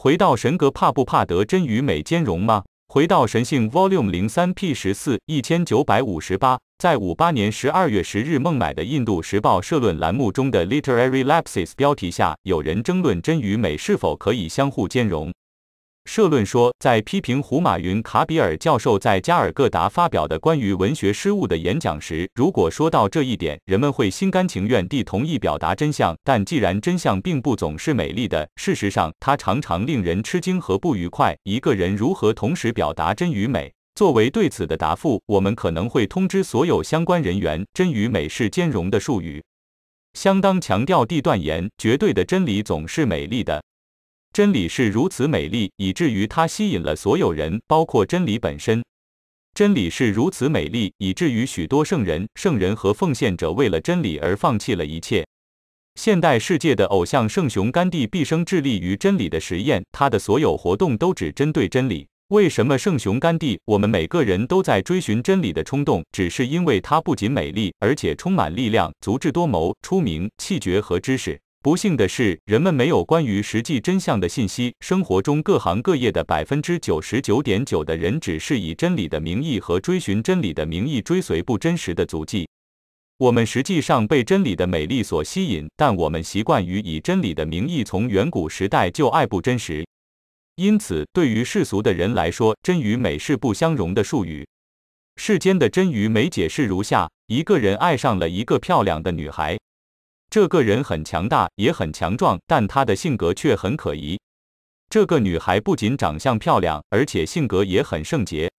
回到神格怕不怕得真与美兼容吗？回到神性 Volume 零三 P 十四一千九百五十八，在五八年十二月十日孟买的《印度时报》社论栏目中的 Literary Lapses 标题下，有人争论真与美是否可以相互兼容。社论说，在批评胡马云卡比尔教授在加尔各答发表的关于文学失误的演讲时，如果说到这一点，人们会心甘情愿地同意表达真相。但既然真相并不总是美丽的，事实上它常常令人吃惊和不愉快。一个人如何同时表达真与美？作为对此的答复，我们可能会通知所有相关人员，真与美是兼容的术语，相当强调地断言，绝对的真理总是美丽的。真理是如此美丽，以至于它吸引了所有人，包括真理本身。真理是如此美丽，以至于许多圣人、圣人和奉献者为了真理而放弃了一切。现代世界的偶像圣雄甘地毕生致力于真理的实验，他的所有活动都只针对真理。为什么圣雄甘地？我们每个人都在追寻真理的冲动，只是因为它不仅美丽，而且充满力量、足智多谋、出名、气绝和知识。不幸的是，人们没有关于实际真相的信息。生活中各行各业的百分之九十九点九的人，只是以真理的名义和追寻真理的名义追随不真实的足迹。我们实际上被真理的美丽所吸引，但我们习惯于以真理的名义从远古时代就爱不真实。因此，对于世俗的人来说，真与美是不相容的术语。世间的真与美解释如下：一个人爱上了一个漂亮的女孩。这个人很强大，也很强壮，但他的性格却很可疑。这个女孩不仅长相漂亮，而且性格也很圣洁。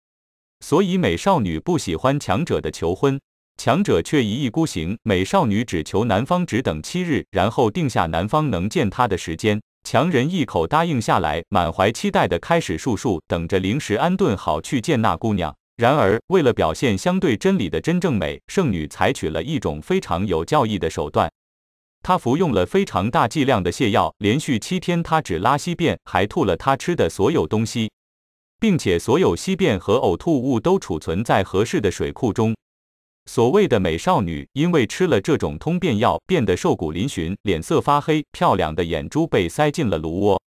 所以美少女不喜欢强者的求婚，强者却一意孤行。美少女只求男方只等七日，然后定下男方能见她的时间。强人一口答应下来，满怀期待的开始数数，等着临时安顿好去见那姑娘。然而，为了表现相对真理的真正美，圣女采取了一种非常有教义的手段。他服用了非常大剂量的泻药，连续七天，他只拉稀便，还吐了他吃的所有东西，并且所有稀便和呕吐物都储存在合适的水库中。所谓的美少女，因为吃了这种通便药，变得瘦骨嶙峋，脸色发黑，漂亮的眼珠被塞进了炉窝。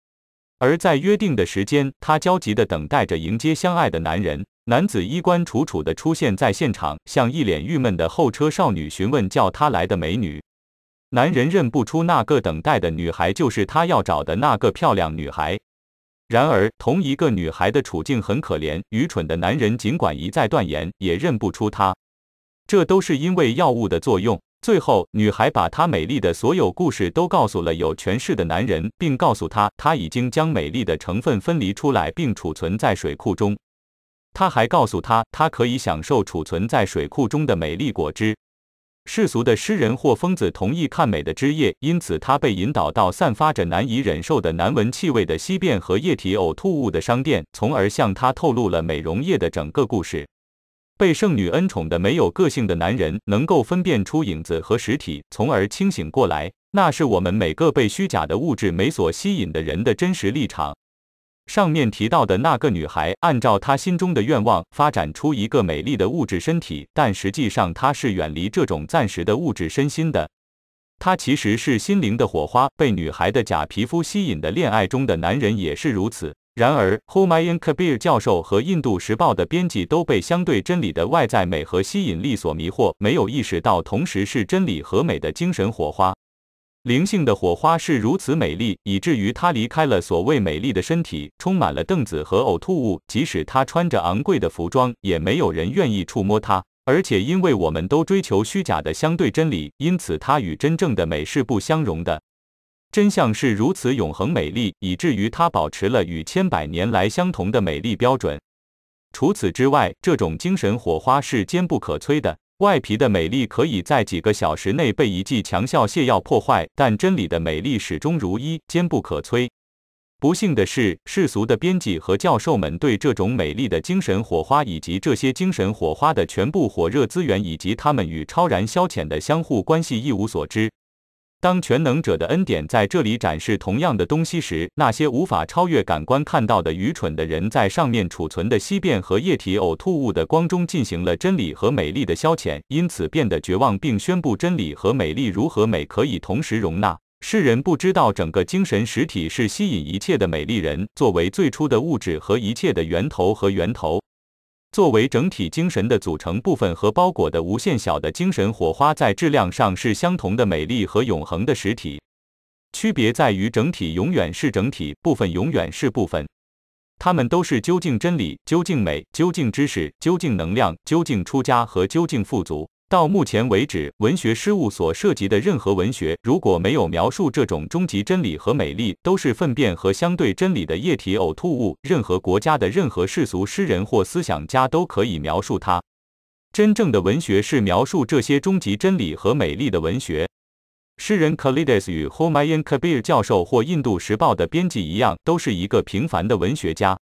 而在约定的时间，她焦急地等待着迎接相爱的男人。男子衣冠楚楚地出现在现场，向一脸郁闷的候车少女询问叫他来的美女。男人认不出那个等待的女孩就是他要找的那个漂亮女孩。然而，同一个女孩的处境很可怜。愚蠢的男人尽管一再断言，也认不出她。这都是因为药物的作用。最后，女孩把她美丽的所有故事都告诉了有权势的男人，并告诉他，她已经将美丽的成分分离出来，并储存在水库中。他还告诉他，他可以享受储存在水库中的美丽果汁。世俗的诗人或疯子同意看美的枝叶，因此他被引导到散发着难以忍受的难闻气味的稀便和液体呕吐物的商店，从而向他透露了美容液的整个故事。被圣女恩宠的没有个性的男人能够分辨出影子和实体，从而清醒过来。那是我们每个被虚假的物质美所吸引的人的真实立场。上面提到的那个女孩，按照她心中的愿望发展出一个美丽的物质身体，但实际上她是远离这种暂时的物质身心的。她其实是心灵的火花，被女孩的假皮肤吸引的。恋爱中的男人也是如此。然而，Humayun Kabir 教授和《印度时报》的编辑都被相对真理的外在美和吸引力所迷惑，没有意识到同时是真理和美的精神火花。灵性的火花是如此美丽，以至于他离开了所谓美丽的身体，充满了凳子和呕吐物。即使他穿着昂贵的服装，也没有人愿意触摸他。而且，因为我们都追求虚假的相对真理，因此它与真正的美是不相容的。真相是如此永恒美丽，以至于它保持了与千百年来相同的美丽标准。除此之外，这种精神火花是坚不可摧的。外皮的美丽可以在几个小时内被一剂强效泻药破坏，但真理的美丽始终如一，坚不可摧。不幸的是，世俗的编辑和教授们对这种美丽的精神火花，以及这些精神火花的全部火热资源，以及它们与超然消遣的相互关系一无所知。当全能者的恩典在这里展示同样的东西时，那些无法超越感官看到的愚蠢的人，在上面储存的稀便和液体呕吐物的光中进行了真理和美丽的消遣，因此变得绝望，并宣布真理和美丽如何美可以同时容纳。世人不知道整个精神实体是吸引一切的美丽人，作为最初的物质和一切的源头和源头，作为整体精神的组成部分和包裹的无限小的精神火花，在质量上是相同的美丽和永恒的实体。区别在于，整体永远是整体，部分永远是部分。它们都是究竟真理、究竟美、究竟知识、究竟能量、究竟出家和究竟富足。到目前为止，文学事务所涉及的任何文学，如果没有描述这种终极真理和美丽，都是粪便和相对真理的液体呕吐物。任何国家的任何世俗诗人或思想家都可以描述它。真正的文学是描述这些终极真理和美丽的文学。诗人 k a l i d e s 与 Humayun Kabir 教授或印度时报的编辑一样，都是一个平凡的文学家。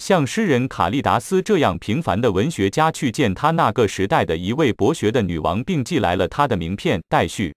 像诗人卡利达斯这样平凡的文学家去见他那个时代的一位博学的女王，并寄来了他的名片。待续。